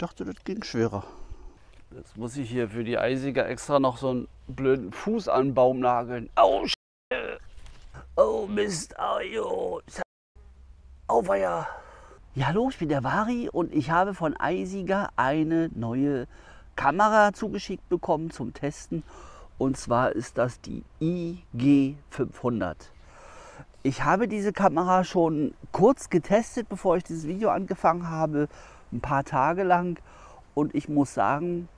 dachte, das ging schwerer. Jetzt muss ich hier für die Eisiger extra noch so einen blöden Fuß an den Baum nageln. Au, Scheiße. Oh Mist, ajo. Auweia. Ja, hallo, ich bin der Vari und ich habe von Eisiger eine neue Kamera zugeschickt bekommen zum Testen. Und zwar ist das die IG500. Ich habe diese Kamera schon kurz getestet, bevor ich dieses Video angefangen habe, ein paar Tage lang. Und ich muss sagen,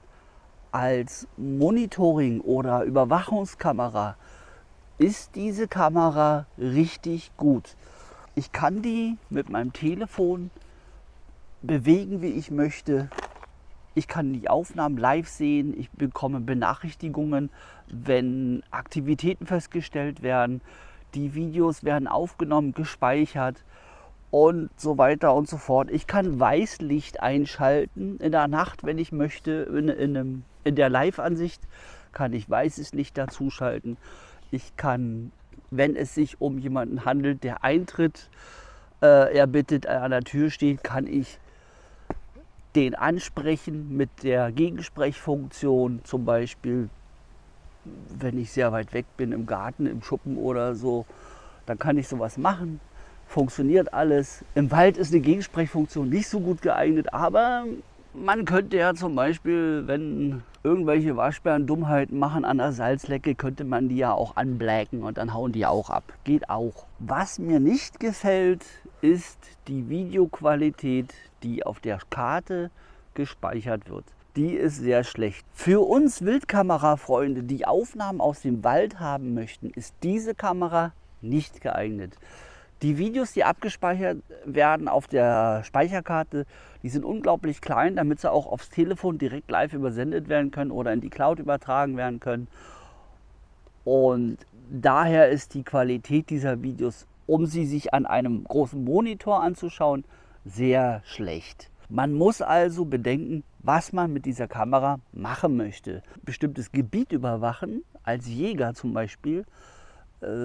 als Monitoring- oder Überwachungskamera ist diese Kamera richtig gut. Ich kann die mit meinem Telefon bewegen, wie ich möchte. Ich kann die Aufnahmen live sehen. Ich bekomme Benachrichtigungen, wenn Aktivitäten festgestellt werden. Die Videos werden aufgenommen, gespeichert und so weiter und so fort. Ich kann Weißlicht einschalten in der Nacht, wenn ich möchte. In, in, einem, in der Live-Ansicht kann ich weißes Licht dazuschalten. Ich kann, wenn es sich um jemanden handelt, der Eintritt äh, erbittet, an der Tür steht, kann ich den ansprechen mit der Gegensprechfunktion, zum Beispiel, wenn ich sehr weit weg bin im Garten, im Schuppen oder so, dann kann ich sowas machen funktioniert alles. Im Wald ist eine Gegensprechfunktion nicht so gut geeignet, aber man könnte ja zum Beispiel, wenn irgendwelche Waschbären Dummheiten machen an der Salzlecke, könnte man die ja auch anblacken und dann hauen die auch ab. Geht auch. Was mir nicht gefällt, ist die Videoqualität, die auf der Karte gespeichert wird. Die ist sehr schlecht. Für uns Wildkamerafreunde, die Aufnahmen aus dem Wald haben möchten, ist diese Kamera nicht geeignet. Die Videos, die abgespeichert werden auf der Speicherkarte, die sind unglaublich klein, damit sie auch aufs Telefon direkt live übersendet werden können oder in die Cloud übertragen werden können. Und daher ist die Qualität dieser Videos, um sie sich an einem großen Monitor anzuschauen, sehr schlecht. Man muss also bedenken, was man mit dieser Kamera machen möchte. Bestimmtes Gebiet überwachen, als Jäger zum Beispiel,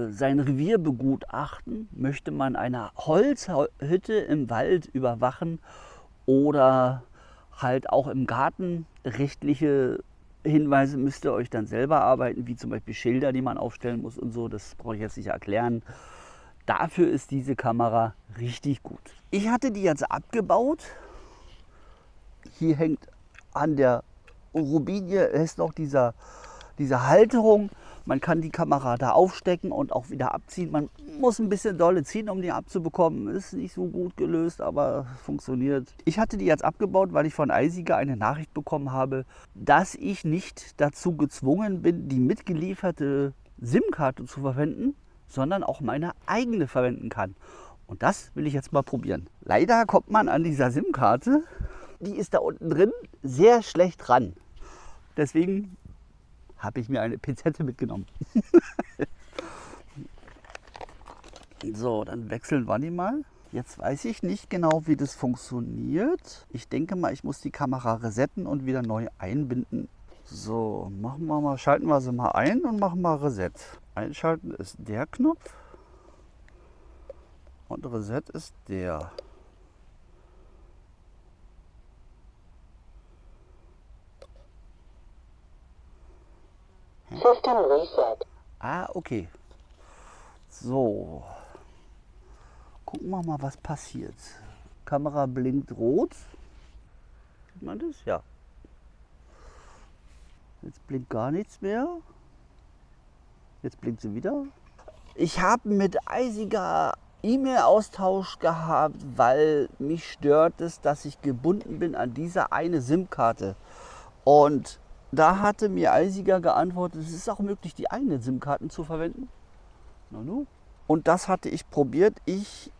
sein Revier begutachten, möchte man eine Holzhütte im Wald überwachen oder halt auch im Garten rechtliche Hinweise müsst ihr euch dann selber arbeiten, wie zum Beispiel Schilder, die man aufstellen muss und so. Das brauche ich jetzt nicht erklären. Dafür ist diese Kamera richtig gut. Ich hatte die jetzt abgebaut. Hier hängt an der Rubinie ist noch dieser, diese Halterung man kann die Kamera da aufstecken und auch wieder abziehen. Man muss ein bisschen dolle ziehen, um die abzubekommen. Ist nicht so gut gelöst, aber funktioniert. Ich hatte die jetzt abgebaut, weil ich von Eisiger eine Nachricht bekommen habe, dass ich nicht dazu gezwungen bin, die mitgelieferte SIM-Karte zu verwenden, sondern auch meine eigene verwenden kann. Und das will ich jetzt mal probieren. Leider kommt man an dieser SIM-Karte, die ist da unten drin, sehr schlecht ran. Deswegen habe ich mir eine Pinzette mitgenommen. so, dann wechseln wir die mal. Jetzt weiß ich nicht genau, wie das funktioniert. Ich denke mal, ich muss die Kamera resetten und wieder neu einbinden. So, machen wir mal, schalten wir sie mal ein und machen mal Reset. Einschalten ist der Knopf und Reset ist der. System Reset. Ah, okay. So. Gucken wir mal, was passiert. Kamera blinkt rot. Sieht man das? Ja. Jetzt blinkt gar nichts mehr. Jetzt blinkt sie wieder. Ich habe mit eisiger E-Mail-Austausch gehabt, weil mich stört es, dass ich gebunden bin an diese eine SIM-Karte. Und da hatte mir Eisiger geantwortet, es ist auch möglich, die eigenen SIM-Karten zu verwenden. Und das hatte ich probiert. Ich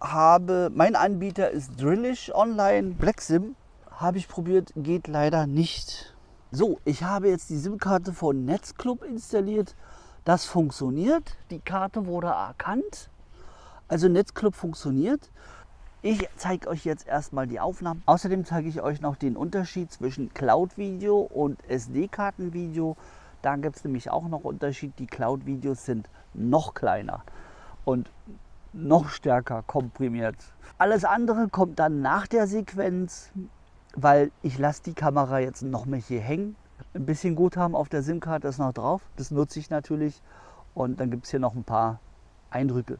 habe, mein Anbieter ist Drillish Online Black SIM. Habe ich probiert, geht leider nicht. So, ich habe jetzt die SIM-Karte von Netzclub installiert. Das funktioniert. Die Karte wurde erkannt. Also Netzclub funktioniert. Ich zeige euch jetzt erstmal die Aufnahmen. Außerdem zeige ich euch noch den Unterschied zwischen Cloud-Video und SD-Karten-Video. Da gibt es nämlich auch noch Unterschied. Die Cloud-Videos sind noch kleiner und noch stärker komprimiert. Alles andere kommt dann nach der Sequenz. weil ich lasse die Kamera jetzt noch mal hier hängen. Ein bisschen Guthaben auf der SIM-Karte ist noch drauf. Das nutze ich natürlich. Und dann gibt es hier noch ein paar Eindrücke.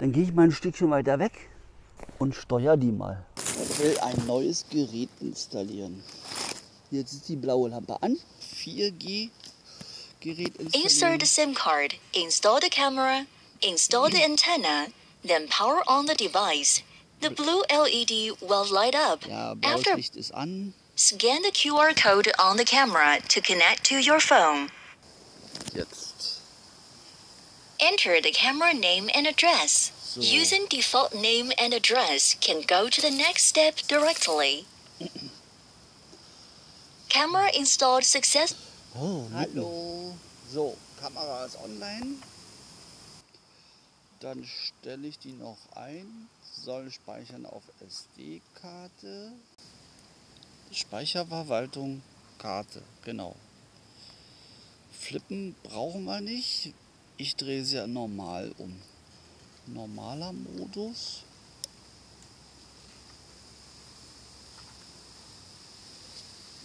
Dann gehe ich mal ein Stückchen weiter weg und steuere die mal. Ich will ein neues Gerät installieren. Jetzt ist die blaue Lampe an. 4G Gerät installieren. Insert the SIM card, install the camera, install the antenna, then power on the device. The blue LED will light up. Ja, blaues After Licht ist an. scan the QR code on the camera to connect to your phone. Jetzt. Enter the camera name and address. So. Using default name and address can go to the next step directly. Camera installed success. Oh, hallo. So, Kamera ist online. Dann stelle ich die noch ein. Soll speichern auf SD-Karte. Speicherverwaltung, Karte, genau. Flippen brauchen wir nicht. Ich drehe sie ja normal um. Normaler Modus.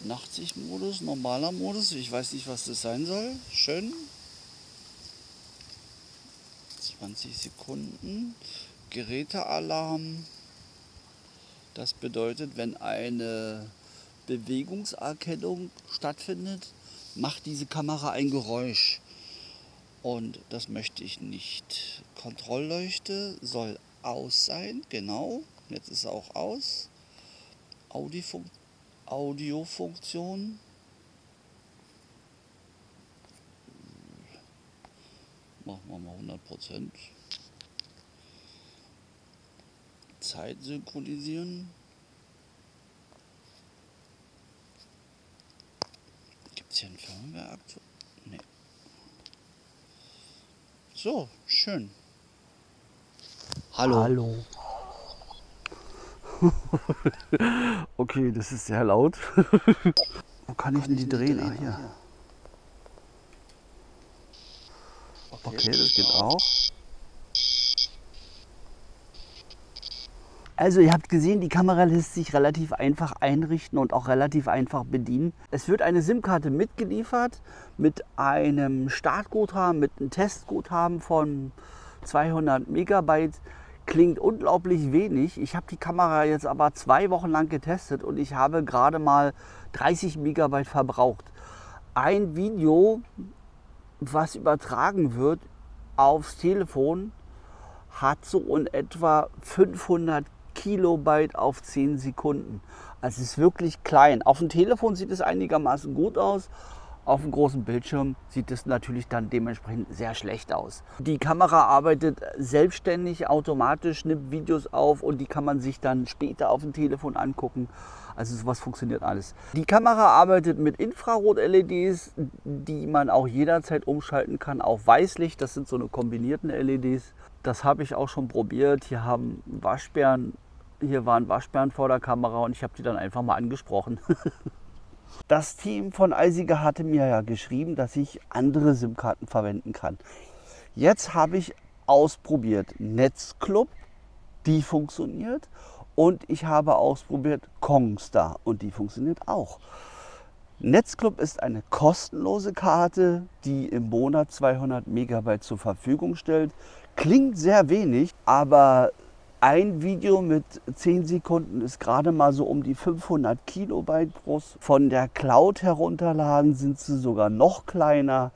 Nachtsichtmodus, normaler Modus. Ich weiß nicht, was das sein soll. Schön. 20 Sekunden. Gerätealarm. Das bedeutet, wenn eine Bewegungserkennung stattfindet, macht diese Kamera ein Geräusch. Und das möchte ich nicht. Kontrollleuchte soll aus sein, genau. Jetzt ist er auch aus. Audiofunktion. Machen wir mal 100 Prozent. Zeit synchronisieren. Gibt es hier ein Firmware So, schön. Hallo. Hallo. Okay, das ist sehr laut. Wo kann ich denn die drehen? Ah, hier. Okay, das geht auch. Also ihr habt gesehen, die Kamera lässt sich relativ einfach einrichten und auch relativ einfach bedienen. Es wird eine SIM-Karte mitgeliefert mit einem Startguthaben, mit einem Testguthaben von 200 Megabyte. Klingt unglaublich wenig. Ich habe die Kamera jetzt aber zwei Wochen lang getestet und ich habe gerade mal 30 Megabyte verbraucht. Ein Video, was übertragen wird aufs Telefon, hat so in etwa 500 Kilobyte auf 10 Sekunden. Also es ist wirklich klein. Auf dem Telefon sieht es einigermaßen gut aus. Auf dem großen Bildschirm sieht es natürlich dann dementsprechend sehr schlecht aus. Die Kamera arbeitet selbstständig, automatisch, nimmt Videos auf und die kann man sich dann später auf dem Telefon angucken. Also sowas funktioniert alles. Die Kamera arbeitet mit Infrarot-LEDs, die man auch jederzeit umschalten kann auf Weißlicht. Das sind so eine kombinierten LEDs. Das habe ich auch schon probiert. Hier haben Waschbären, hier waren Waschbären vor der Kamera und ich habe die dann einfach mal angesprochen. Das Team von Eisiger hatte mir ja geschrieben, dass ich andere SIM-Karten verwenden kann. Jetzt habe ich ausprobiert Netzclub, die funktioniert. Und ich habe ausprobiert Kongstar und die funktioniert auch. Netzclub ist eine kostenlose Karte, die im Monat 200 Megabyte zur Verfügung stellt. Klingt sehr wenig, aber ein Video mit 10 Sekunden ist gerade mal so um die 500 Kilobyte groß. Von der Cloud herunterladen sind sie sogar noch kleiner.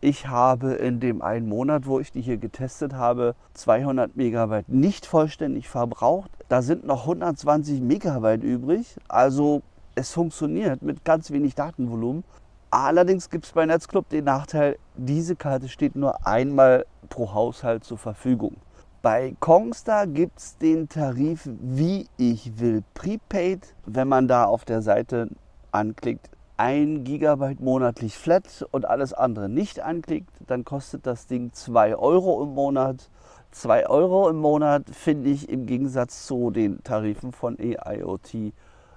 Ich habe in dem einen Monat, wo ich die hier getestet habe, 200 Megabyte nicht vollständig verbraucht. Da sind noch 120 Megabyte übrig. Also es funktioniert mit ganz wenig Datenvolumen. Allerdings gibt es bei Netzclub den Nachteil, diese Karte steht nur einmal pro Haushalt zur Verfügung. Bei Kongstar gibt es den Tarif wie ich will Prepaid. Wenn man da auf der Seite anklickt, 1 GB monatlich flat und alles andere nicht anklickt, dann kostet das Ding 2 Euro im Monat. 2 Euro im Monat finde ich im Gegensatz zu den Tarifen von EIoT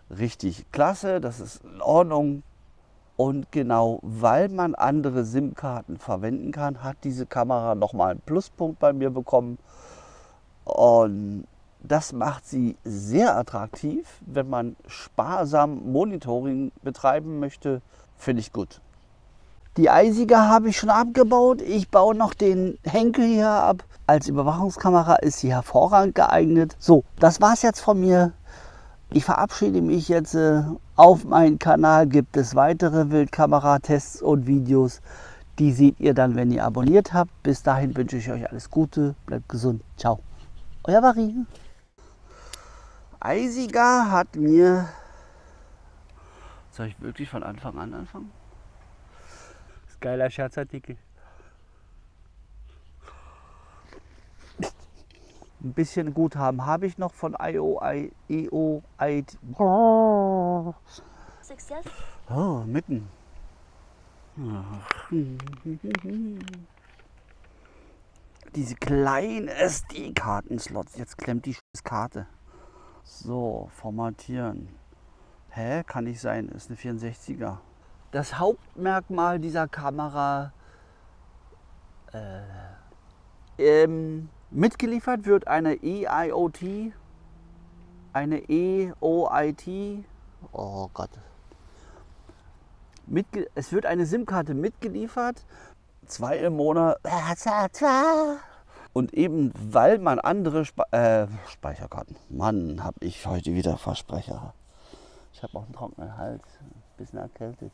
richtig klasse. Das ist in Ordnung. Und genau weil man andere SIM-Karten verwenden kann, hat diese Kamera nochmal einen Pluspunkt bei mir bekommen. Und das macht sie sehr attraktiv, wenn man sparsam Monitoring betreiben möchte, finde ich gut. Die Eisiger habe ich schon abgebaut. Ich baue noch den Henkel hier ab. Als Überwachungskamera ist sie hervorragend geeignet. So, das war es jetzt von mir. Ich verabschiede mich jetzt. Äh, auf meinem Kanal gibt es weitere Wildkameratests und Videos. Die seht ihr dann, wenn ihr abonniert habt. Bis dahin wünsche ich euch alles Gute. Bleibt gesund. Ciao. Euer Marie. Eisiger hat mir. Soll ich wirklich von Anfang an anfangen? Das ist geiler Scherzartikel. Ein bisschen Guthaben habe ich noch von IO, EO, IT. Success. Oh, mitten. Diese kleinen SD-Kartenslots. Jetzt klemmt die Karte. So, formatieren. Hä? Kann nicht sein, ist eine 64er. Das Hauptmerkmal dieser Kamera äh, ähm, mitgeliefert wird eine EIoT, eine EOIT. Oh Gott. Mitge es wird eine SIM-Karte mitgeliefert. Zwei im Monat. Und eben weil man andere Spe äh, Speicherkarten, Mann, habe ich heute wieder Versprecher. Ich habe auch einen trockenen Hals, ein bisschen erkältet.